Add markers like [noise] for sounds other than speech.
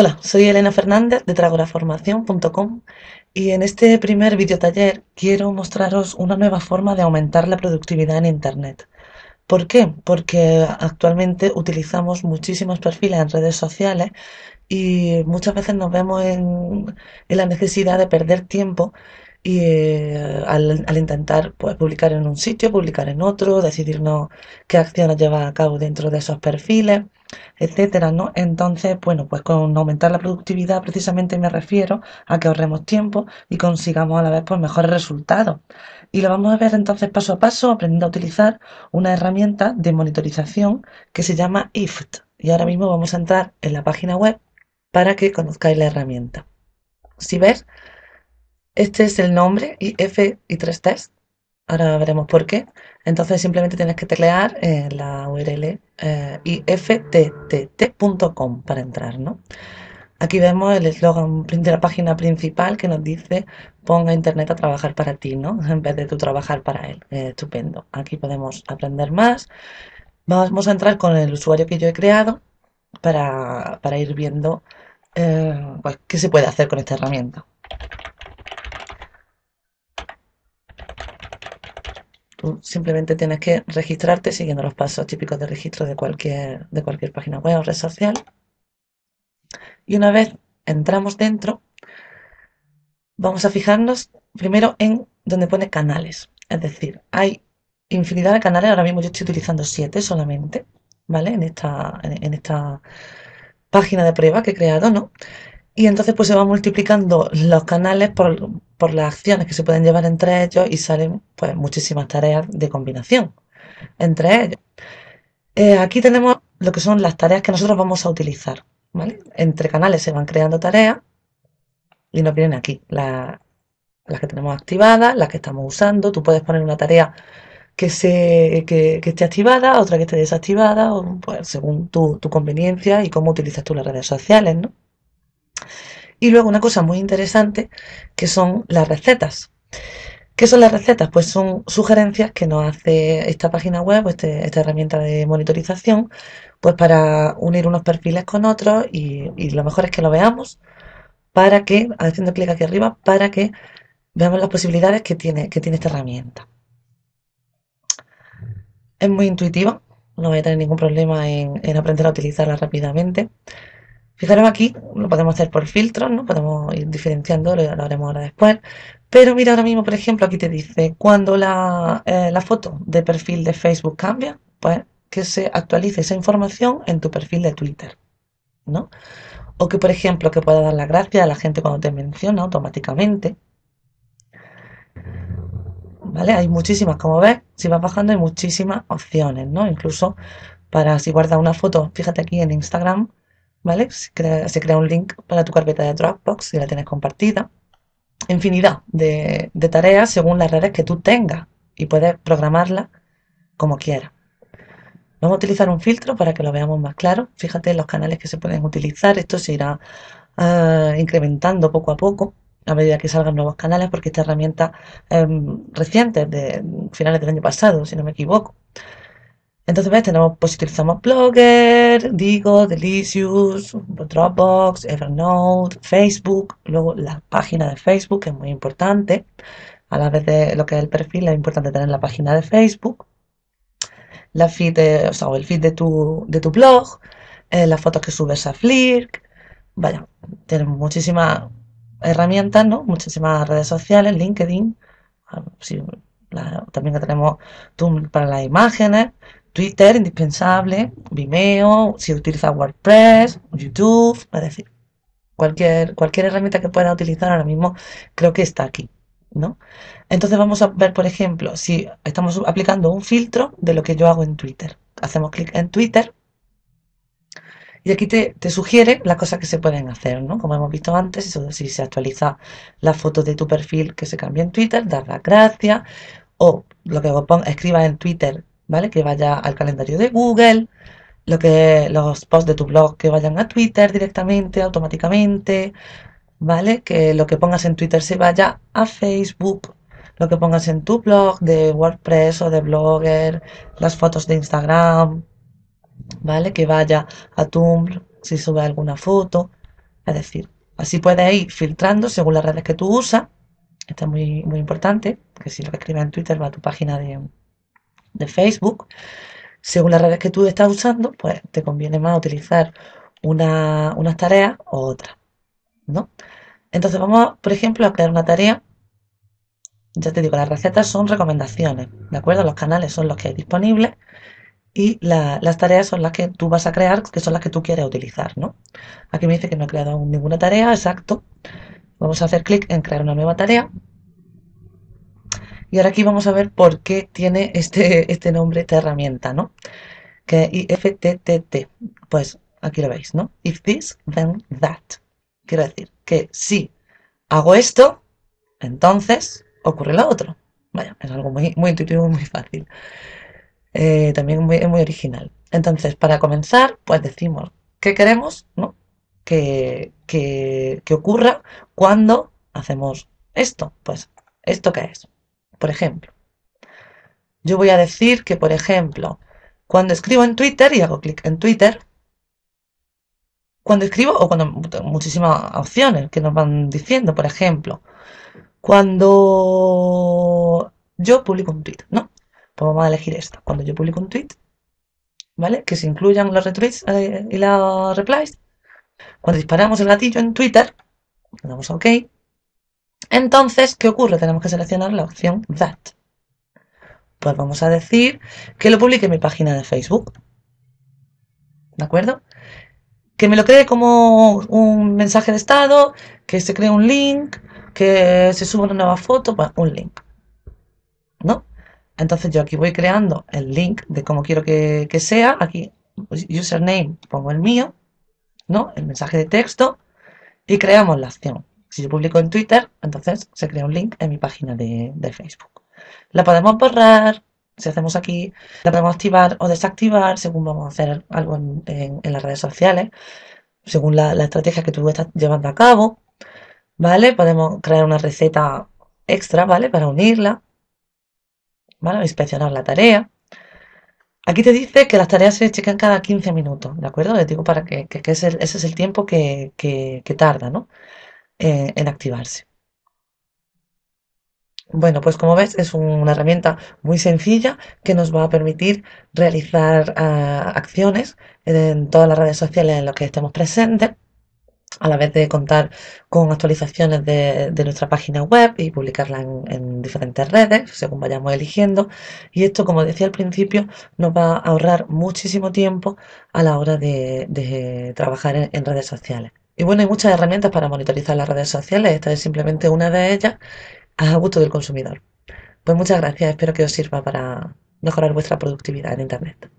Hola, soy Elena Fernández de tragoraformación.com y en este primer videotaller quiero mostraros una nueva forma de aumentar la productividad en Internet. ¿Por qué? Porque actualmente utilizamos muchísimos perfiles en redes sociales y muchas veces nos vemos en, la necesidad de perder tiempo y eh, al, intentar pues, publicar en un sitio, publicar en otro, decidirnos qué acciones llevar a cabo dentro de esos perfiles etcétera, ¿no? Entonces, bueno, pues con aumentar la productividad precisamente me refiero a que ahorremos tiempo y consigamos a la vez pues mejores resultados. Y lo vamos a ver entonces paso a paso aprendiendo a utilizar una herramienta de monitorización que se llama IFT. Y ahora mismo vamos a entrar en la página web para que conozcáis la herramienta. Si ves, este es el nombre IF y 3 test. Ahora veremos por qué. Entonces simplemente tienes que teclear eh, la URL eh, ifttt.com para entrar, ¿no? Aquí vemos el eslogan de la página principal que nos dice ponga Internet a trabajar para ti, ¿no? [laughs] En vez de tú trabajar para él. estupendo. Aquí podemos aprender más. Vamos a entrar con el usuario que yo he creado para, ir viendo eh, pues, qué se puede hacer con esta herramienta. Simplemente tienes que registrarte siguiendo los pasos típicos de registro de cualquier, de cualquier página web o red social. Y una vez entramos dentro, vamos a fijarnos primero en donde pone canales. Es decir, hay infinidad de canales. Ahora mismo yo estoy utilizando siete solamente, ¿vale? En esta, en esta página de prueba que he creado, ¿no? Y entonces pues se van multiplicando los canales por, las acciones que se pueden llevar entre ellos y salen pues muchísimas tareas de combinación entre ellos. Eh, aquí tenemos lo que son las tareas que nosotros vamos a utilizar. ¿vale? Entre canales se van creando tareas y nos vienen aquí las que tenemos activadas, las que estamos usando. Tú puedes poner una tarea que, se, que, esté activada, otra que esté desactivada, o, pues, según tu, tu conveniencia y cómo utilizas tú las redes sociales, ¿no? Y luego una cosa muy interesante que son las recetas. ¿Qué son las recetas? Pues son sugerencias que nos hace esta página web, este, esta herramienta de monitorización, pues para unir unos perfiles con otros y, lo mejor es que lo veamos para que, haciendo clic aquí arriba, para que veamos las posibilidades que tiene, que tiene esta herramienta. Es muy intuitiva, no voy a tener ningún problema en, en aprender a utilizarla rápidamente. Fijaros aquí, lo podemos hacer por filtros, ¿no? Podemos ir diferenciando, lo, haremos ahora después. Pero mira, ahora mismo, por ejemplo, aquí te dice, cuando la, eh, la foto de perfil de Facebook cambia, pues que se actualice esa información en tu perfil de Twitter, ¿no? O que, por ejemplo, que pueda dar las gracias a la gente cuando te menciona automáticamente. ¿Vale? Hay muchísimas, como ves, si vas bajando hay muchísimas opciones, ¿no? Incluso para si guardas una foto, fíjate aquí en Instagram, ¿vale? Se crea, un link para tu carpeta de Dropbox si la tienes compartida. Infinidad de, tareas según las redes que tú tengas y puedes programarla como quieras. Vamos a utilizar un filtro para que lo veamos más claro. Fíjate los canales que se pueden utilizar. Esto se irá ah, incrementando poco a poco a medida que salgan nuevos canales porque esta herramienta es reciente, de finales del año pasado, si no me equivoco. Entonces, ¿ves? Tenemos, pues utilizamos Blogger, Digo, Delicious, Dropbox, Evernote, Facebook, luego la página de Facebook, que es muy importante. A la vez de lo que es el perfil, es importante tener la página de Facebook, la feed sea, el feed de tu, de tu blog, eh, las fotos que subes a Flickr. Vaya, tenemos muchísimas herramientas, ¿no? Muchísimas redes sociales, LinkedIn. Ah, también tenemos Tumblr para las imágenes. Twitter, indispensable, Vimeo, si utilizas WordPress, YouTube, es decir, cualquier, cualquier herramienta que pueda utilizar ahora mismo creo que está aquí, ¿no? Entonces vamos a ver, por ejemplo, si estamos aplicando un filtro de lo que yo hago en Twitter. Hacemos clic en Twitter y aquí te, sugiere las cosas que se pueden hacer, ¿no? Como hemos visto antes, si se actualiza la foto de tu perfil que se cambia en Twitter, dar las gracias, o lo que escribas en Twitter ¿vale? Que vaya al calendario de Google, lo que, los posts de tu blog que vayan a Twitter directamente, automáticamente, ¿vale? Que lo que pongas en Twitter se vaya a Facebook, lo que pongas en tu blog de WordPress o de Blogger, las fotos de Instagram, ¿vale? Que vaya a Tumblr si sube alguna foto, Es decir, así puedes ir filtrando según las redes que tú usas. Esto es muy, muy importante, que si lo que escribes en Twitter va a tu página de, de Facebook. Según las redes que tú estás usando, pues te conviene más utilizar una, unas tareas o otras. ¿no? Entonces vamos, por ejemplo, a crear una tarea. Ya te digo, las recetas son recomendaciones, ¿de acuerdo? Los canales son los que hay disponibles y las tareas son las que tú vas a crear, que son las que tú quieres utilizar, ¿no? Aquí me dice que no he creado ninguna tarea, exacto. Vamos a hacer clic en crear una nueva tarea. Y ahora aquí vamos a ver por qué tiene este, [laughs] este nombre, esta herramienta, ¿no? Que IFTTT. Pues aquí lo veis, ¿no? If this, then that. Quiero decir que si hago esto, entonces ocurre lo otro. Vaya, es algo muy, muy intuitivo y muy fácil. Eh, también es muy original. Entonces, para comenzar, pues decimos qué queremos que, que, que ocurra cuando hacemos esto. Pues, ¿esto qué es? Por ejemplo, yo voy a decir que, por ejemplo, cuando escribo en Twitter y hago clic en Twitter, cuando escribo o cuando muchísimas opciones que nos van diciendo, por ejemplo, cuando yo publico un tweet, ¿no? Pues vamos a elegir esta. Cuando yo publico un tweet, ¿vale? Que se incluyan los retweets eh, y los replies. Cuando disparamos el gatillo en Twitter, le damos a OK. Entonces, ¿qué ocurre? Tenemos que seleccionar la opción That. Pues vamos a decir que lo publique en mi página de Facebook. ¿De acuerdo? que me lo cree como un mensaje de estado, que se cree un link, que se suba una nueva foto, pues un link. ¿No? Entonces yo aquí voy creando el link de cómo quiero que, sea. Aquí, username, pongo el mío, ¿no? El mensaje de texto y creamos la acción. Si yo publico en Twitter, entonces se crea un link en mi página de, Facebook. La podemos borrar, si hacemos aquí, la podemos activar o desactivar según vamos a hacer algo en, las redes sociales, según la, estrategia que tú estás llevando a cabo, ¿vale? Podemos crear una receta extra, ¿vale? Para unirla, ¿vale? Inspeccionar la tarea. Aquí te dice que las tareas se chequen cada 15 minutos, ¿de acuerdo? Les digo para que, ese, es el tiempo que, tarda, ¿no? Eh, en activarse. Bueno, pues como ves es una herramienta muy sencilla que nos va a permitir realizar ah, acciones en todas las redes sociales en las que estemos presentes, a la vez de contar con actualizaciones de, nuestra página web y publicarla en, diferentes redes según vayamos eligiendo. Y esto, como decía al principio, nos va a ahorrar muchísimo tiempo a la hora de, trabajar en redes sociales. Y bueno, hay muchas herramientas para monitorizar las redes sociales. Esta es simplemente una de ellas a gusto del consumidor. Pues muchas gracias, espero que os sirva para mejorar vuestra productividad en Internet.